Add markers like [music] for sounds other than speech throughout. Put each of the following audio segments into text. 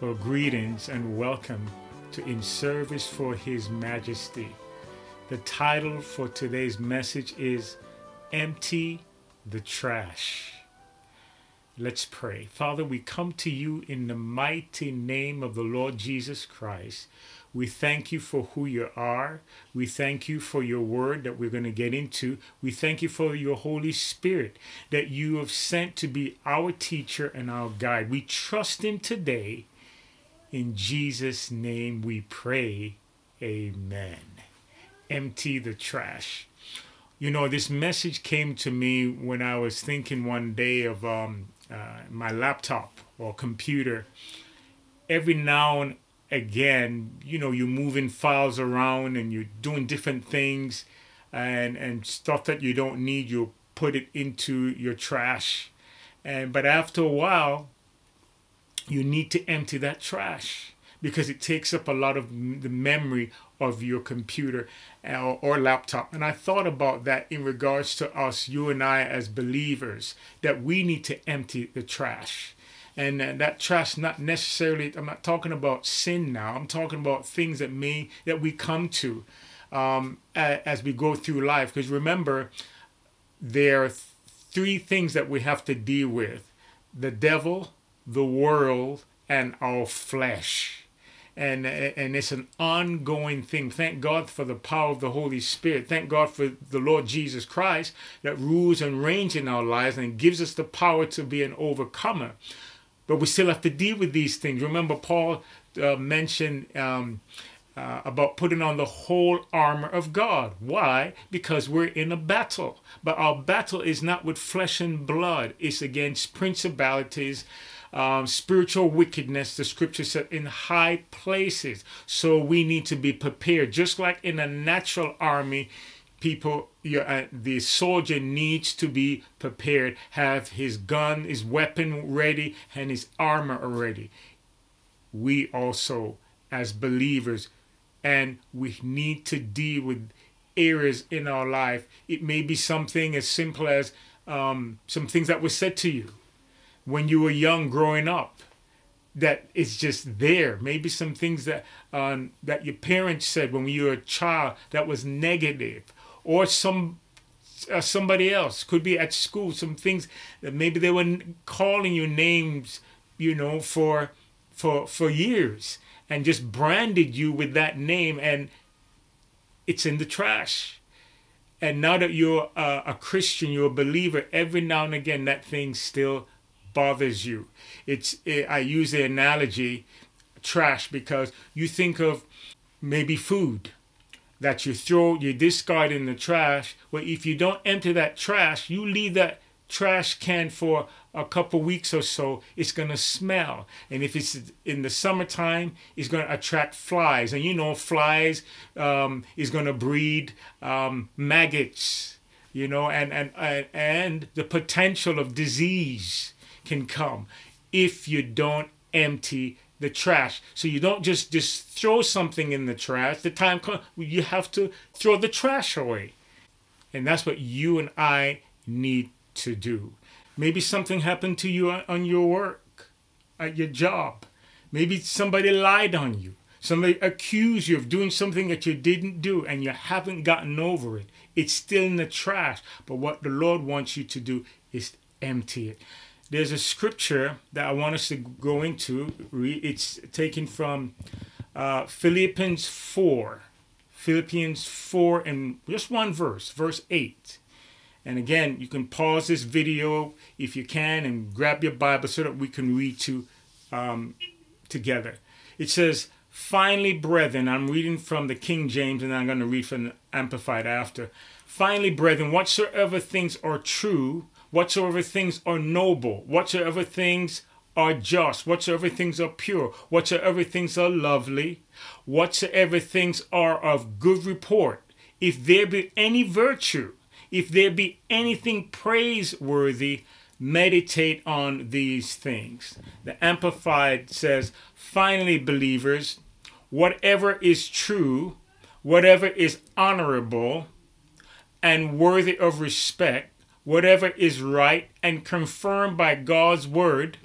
Well, greetings and welcome to In Service for His Majesty. The title for today's message is Empty the Trash. Let's pray. Father, we come to you in the mighty name of the Lord Jesus Christ. We thank you for who you are. We thank you for your word that we're going to get into. We thank you for your Holy Spirit that you have sent to be our teacher and our guide. We trust him today in Jesus' name we pray. Amen. Empty the trash. You know, this message came to me when I was thinking one day of um, uh, my laptop or computer. Every now and again, you know, you're moving files around and you're doing different things and, and stuff that you don't need, you put it into your trash. And but after a while, you need to empty that trash because it takes up a lot of the memory of your computer or, or, laptop. And I thought about that in regards to us, you and I as believers, that we need to empty the trash. And that trash, not necessarily, I'm not talking about sin now. I'm talking about things that may, that we come to um, as we go through life. Because remember, there are three things that we have to deal with the devil, the world and our flesh. And, and it's an ongoing thing. Thank God for the power of the Holy Spirit. Thank God for the Lord Jesus Christ that rules and reigns in our lives and gives us the power to be an overcomer. But we still have to deal with these things. Remember, Paul uh, mentioned um, uh, about putting on the whole armor of God. Why? Because we're in a battle. But our battle is not with flesh and blood, it's against principalities um, spiritual wickedness, the scripture said, in high places. So we need to be prepared. Just like in a natural army, people, uh, the soldier needs to be prepared, have his gun, his weapon ready, and his armor ready. We also, as believers, and we need to deal with areas in our life. It may be something as simple as um, some things that were said to you when you were young growing up that it's just there. Maybe some things that um, that your parents said when you were a child that was negative or some uh, somebody else. Could be at school some things that maybe they were calling you names you know for for for years and just branded you with that name and it's in the trash. And now that you're a, a christian you're a believer every now and again that thing still bothers you. It's it, I use the analogy trash because you think of maybe food that you throw you discard in the trash. Well, if you don't empty that trash, you leave that trash can for a couple weeks or so, it's going to smell. And if it's in the summertime, it's going to attract flies. And you know, flies um, is going to breed um, maggots, you know, and, and, and, and the potential of disease can come if you don't empty the trash. So you don't just just throw something in the trash. The time comes you have to throw the trash away. And that's what you and I need to do. Maybe something happened to you on your work, at your job. Maybe somebody lied on you. Somebody accused you of doing something that you didn't do and you haven't gotten over it. It's still in the trash. But what the Lord wants you to do is empty it there's a scripture that I want us to go into. It's taken from uh, Philippians 4. Philippians 4 and just one verse, verse 8. And again, you can pause this video if you can and grab your Bible so that we can read to um, together. It says, Finally, brethren, I'm reading from the King James and I'm going to read from the Amplified after. Finally, brethren, whatsoever things are true, whatsoever things are noble, whatsoever things are just, whatsoever things are pure, whatsoever things are lovely, whatsoever things are of good report, if there be any virtue, if there be anything praiseworthy, meditate on these things. The Amplified says, finally, believers, whatever is true, whatever is honorable, and worthy of respect, whatever is right and confirmed by God's word,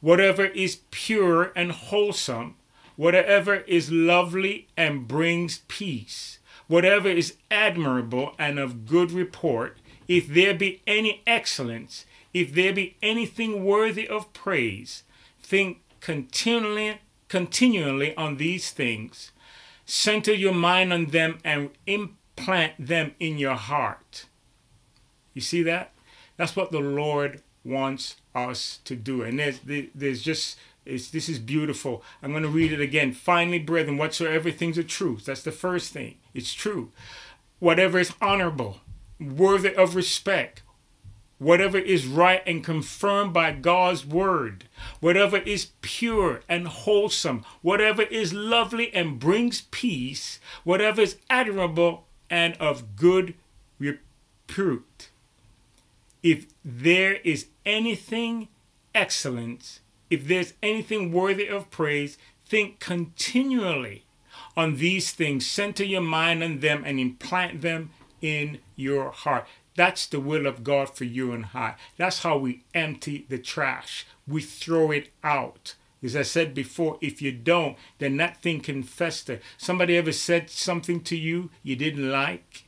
whatever is pure and wholesome, whatever is lovely and brings peace, whatever is admirable and of good report, if there be any excellence, if there be anything worthy of praise, think continually continually on these things. Center your mind on them and implant them in your heart. You see that? That's what the Lord wants us to do. And there's there's just it's, this is beautiful. I'm going to read it again. Finally, brethren, whatsoever things are true. That's the first thing. It's true. Whatever is honorable, worthy of respect, whatever is right and confirmed by God's word, whatever is pure and wholesome, whatever is lovely and brings peace, whatever is admirable and of good repute. If there is anything excellent, if there's anything worthy of praise, think continually on these things, center your mind on them, and implant them in your heart. That's the will of God for you and I. That's how we empty the trash. We throw it out. As I said before, if you don't, then that thing can fester. Somebody ever said something to you you didn't like,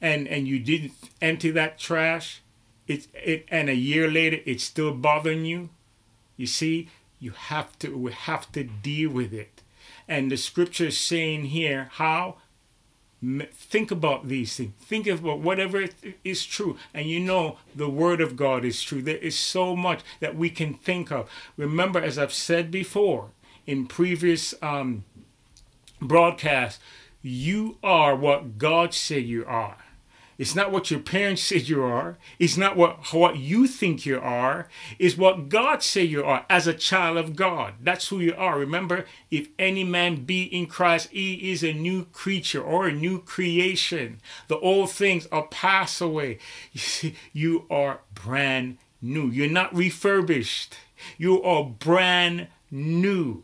and and you didn't empty that trash, it it and a year later it's still bothering you. You see, you have to we have to deal with it. And the scripture is saying here how think about these things. Think about whatever is true. And you know the word of god is true. There is so much that we can think of. Remember as i've said before in previous um, broadcasts you are what god said you are it's not what your parents said you are. It's not what, what you think you are. It's what God said you are as a child of God. That's who you are. Remember, if any man be in Christ, he is a new creature or a new creation. The old things are passed away. You see, you are brand new. You're not refurbished. You are brand new.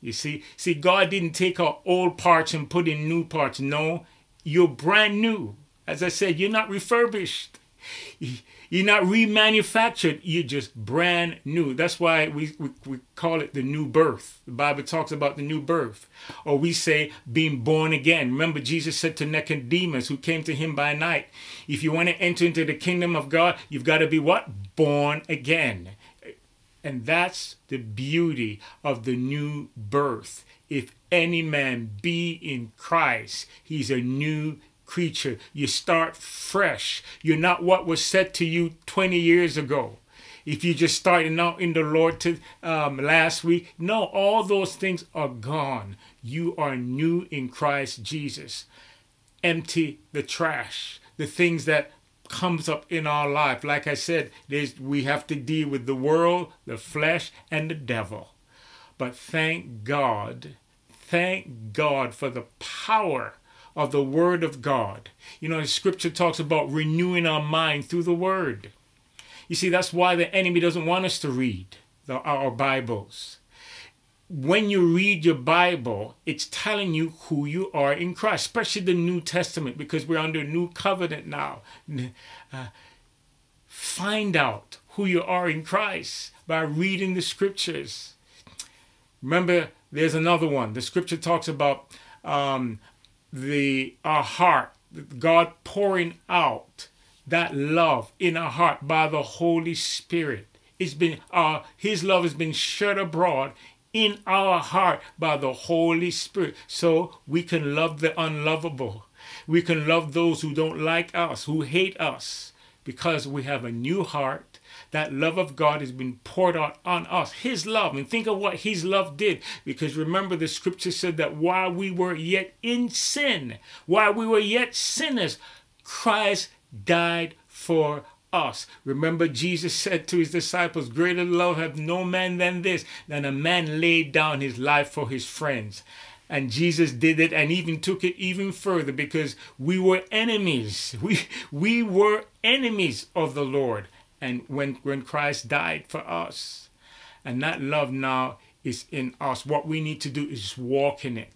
You see, see, God didn't take our old parts and put in new parts. No, you're brand new. As I said, you're not refurbished. You're not remanufactured. You're just brand new. That's why we, we, we, call it the new birth. The Bible talks about the new birth. Or we say being born again. Remember, Jesus said to Nicodemus, who came to him by night, if you want to enter into the kingdom of God, you've got to be what? Born again. And that's the beauty of the new birth. If any man be in Christ, he's a new creature. You start fresh. You're not what was said to you 20 years ago. If you just starting out in the Lord to um, last week, no, all those things are gone. You are new in Christ Jesus. Empty the trash, the things that comes up in our life. Like I said, there's, we have to deal with the world, the flesh, and the devil. But thank God, thank God for the power of the Word of God. You know, the Scripture talks about renewing our mind through the Word. You see, that's why the enemy doesn't want us to read the, our Bibles. When you read your Bible, it's telling you who you are in Christ, especially the New Testament, because we're under new covenant now. Uh, find out who you are in Christ by reading the scriptures. Remember, there's another one. The scripture talks about um, the our heart, God pouring out that love in our heart by the Holy Spirit. It's been uh, His love has been shed abroad in our heart by the Holy Spirit, so we can love the unlovable. We can love those who don't like us, who hate us, because we have a new heart that love of God has been poured out on us. His love. And think of what His love did. Because remember, the scripture said that while we were yet in sin, while we were yet sinners, Christ died for us. Remember, Jesus said to his disciples, Greater love hath no man than this, than a man laid down his life for his friends. And Jesus did it and even took it even further because we were enemies. [laughs] We, we were enemies of the Lord and when, when Christ died for us. And that love now is in us. What we need to do is walk in it.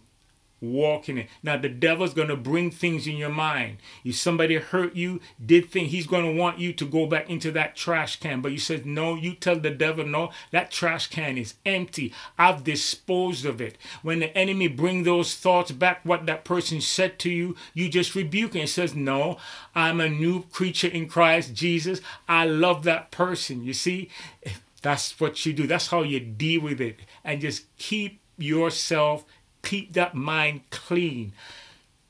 Walk in it. Now the devil's to bring things in your mind. If somebody hurt you, did things, he's to want you to go back into that trash can. But you said no. You tell the devil no. That trash can is empty. I've disposed of it. When the enemy bring those thoughts back, what that person said to you, you just rebuke and says no. I'm a new creature in Christ Jesus. I love that person. You see, that's what you do. That's how you deal with it, and just keep yourself keep that mind clean,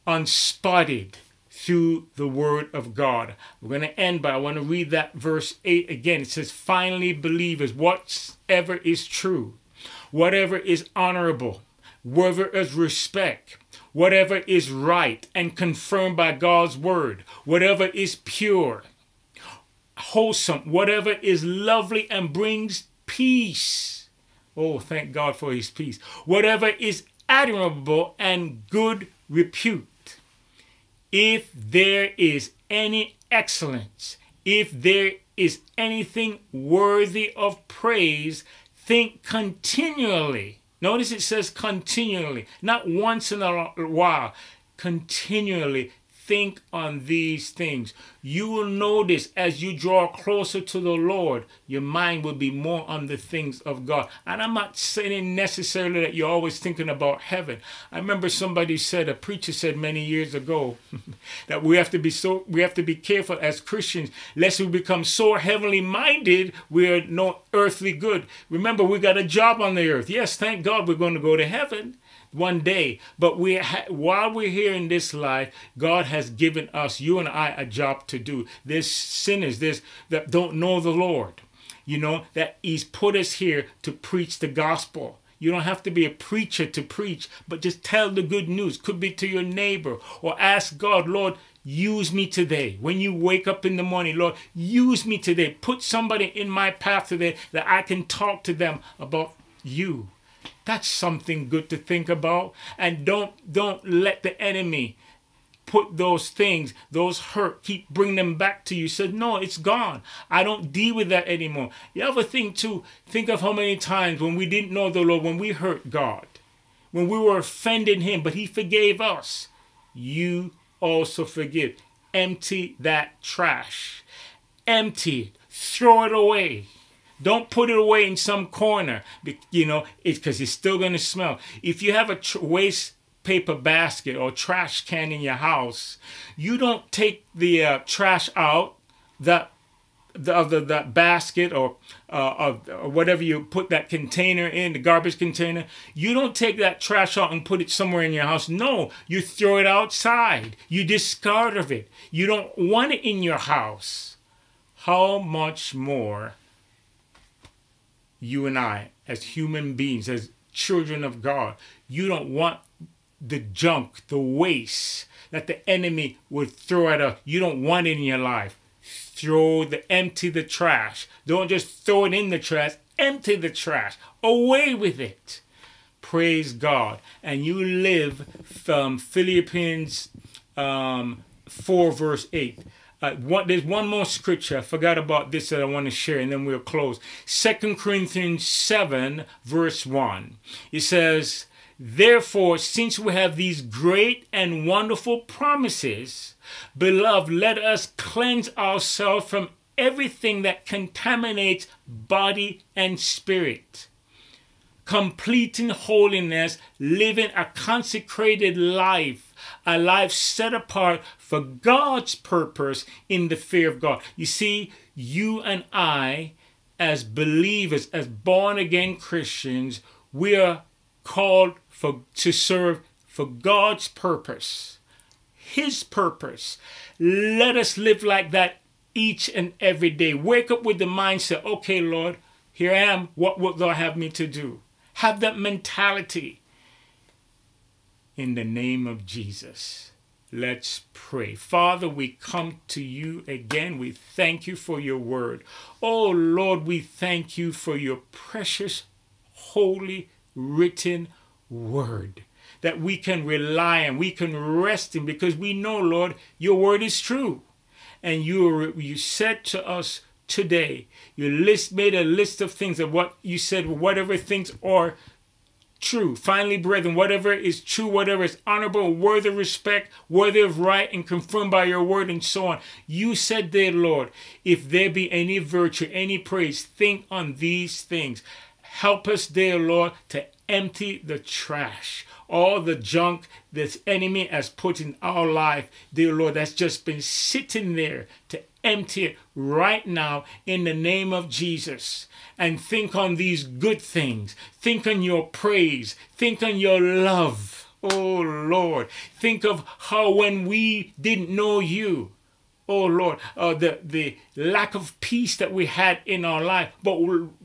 unspotted through the Word of God. We're going to end, but I want to read that verse 8 again. It says, Finally, believers, whatever is true, whatever is honorable, whatever is respect, whatever is right and confirmed by God's Word, whatever is pure, wholesome, whatever is lovely and brings peace. Oh, thank God for his peace. Whatever is admirable and good repute. If there is any excellence, if there is anything worthy of praise, think continually. Notice it says continually, not once in a while, continually think on these things. You will notice as you draw closer to the Lord, your mind will be more on the things of God. And I'm not saying necessarily that you're always thinking about heaven. I remember somebody said, a preacher said many years ago, [laughs] that we have to be so we have to be careful as Christians, lest we become so heavenly minded, we're no earthly good. Remember, we got a job on the earth. Yes, thank God we're going to go to heaven one day. But we ha- while we're here in this life, God has given us, you and I, a job to do. There's sinners, there's that don't know the Lord. You know that He's put us here to preach the gospel. You don't have to be a preacher to preach, but just tell the good news. Could be to your neighbor or ask God, Lord, use me today. When you wake up in the morning, Lord, use me today. Put somebody in my path today that I can talk to them about you. That's something good to think about. And don't don't let the enemy put those things, those hurt, keep bring them back to you. Said, no, it's gone. I don't deal with that anymore. You ever think too, think of how many times when we didn't know the Lord, when we hurt God, when we were offending him, but he forgave us. You also forgive. Empty that trash. Empty. Throw it away. Don't put it away in some corner, you know, because it's still going to smell. If you have a waste paper basket or trash can in your house, you don't take the uh, trash out that the, of the basket or uh, of or whatever you put that container in the garbage container you don't take that trash out and put it somewhere in your house. No you throw it outside. You discard of it. You don't want it in your house. How much more you and I, as human beings, as children of God, you don't want the junk, the waste that the enemy would throw at us. You don't want it in your life. Throw the empty the trash. Don't just throw it in the trash. Empty the trash. Away with it. Praise God. And you live from Philippians um, 4 verse 8. Uh, there's one more scripture. I forgot about this that I want to share, and then we'll close. Second Corinthians 7, verse 1. It says, Therefore, since we have these great and wonderful promises, beloved, let us cleanse ourselves from everything that contaminates body and spirit completing holiness, living a consecrated life, a life set apart for God's purpose in the fear of God. You see, you and I, as believers, as born again Christians, we are called for to serve for God's purpose, His purpose. Let us live like that each and every day. Wake up with the mindset, okay, Lord, here I am. What will thou have me to do? Have that mentality. In the name of Jesus, let's pray. Father, we come to you again. We thank you for your word. Oh Lord, we thank you for your precious, holy, written word that we can rely on, we can rest in, because we know, Lord, your word is true. And you, you said to us today. You list made a list of things of what you said, whatever things are true. Finally, brethren, whatever is true, whatever is honorable, worthy of respect, worthy of right, and confirmed by your word, and so on. You said dear Lord, if there be any virtue, any praise, think on these things. Help us, dear Lord, to empty the trash all the junk this enemy has put in our life, dear Lord, that's just been sitting there to empty it right now in the name of Jesus. And think on these good things. Think on your praise. Think on your love. Oh Lord, think of how when we didn't know you, oh Lord, uh, the the lack of peace that we had in our life, but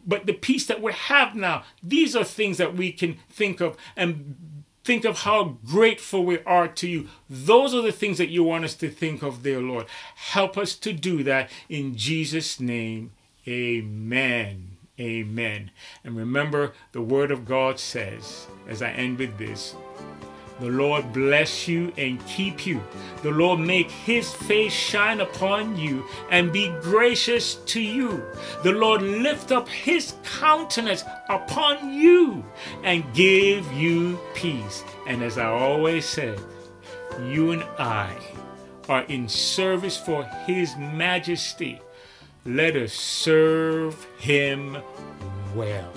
but the peace that we have now. These are things that we can think of and think of how grateful we are to you. Those are the things that you want us to think of, dear Lord. Help us to do that in Jesus' name. Amen. Amen. And remember, the Word of God says, as I end with this, the Lord bless you and keep you. The Lord make his face shine upon you and be gracious to you. The Lord lift up his countenance upon you and give you peace. And as I always said, you and I are in service for his majesty. Let us serve him well.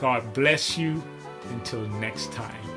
God bless you. Until next time.